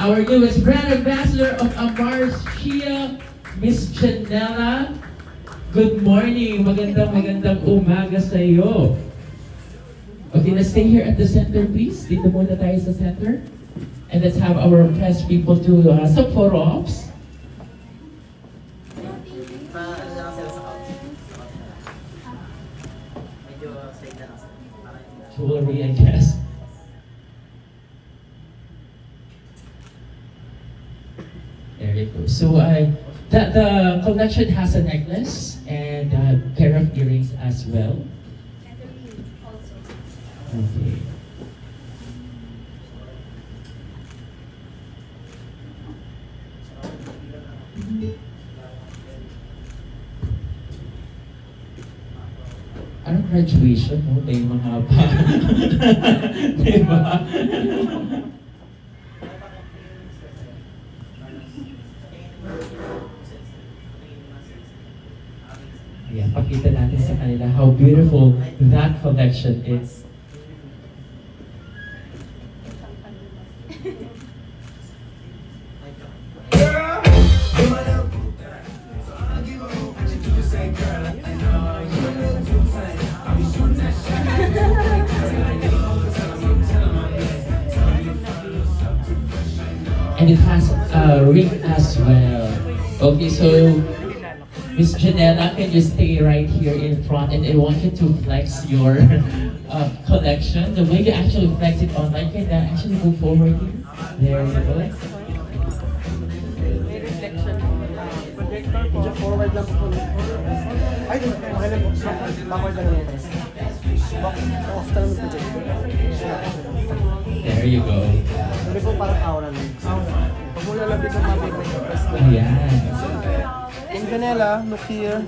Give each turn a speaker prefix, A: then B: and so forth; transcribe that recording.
A: our newest brand ambassador of Amara Shia, Miss Jenela. Good morning. Magandang magandang umaga sa iyo. Okay, let's stay here at the center, please. Dito muna tayo sa center. And let's have our press people do uh, some photo ops.
B: Pa, ano na lang sila sa couch. Medyo side na lang sila. Para yung-
A: Jewelry, I guess. There. So uh, the, the collection has a necklace and a pair of earrings as well. Okay. Anong graduation mo? May mga pa. diba? Pakita natin sa kanila how beautiful that collection is. And it has a ring as well. Okay, so Miss Jenela, can you stay right here in front? And I want you to flex your uh, collection. The way you actually flex it online, can you actually move forward here? There you go.
C: May reflection. Projector po. Medyo forward lang po. Ay, okay lang po. Backward lang naman. Off ka lang ng.
A: There you go.
C: Sabi po parang aura lang. Pag mo lalapit ng mabig, may press.
A: Ayan.
C: In Vanilla, look here.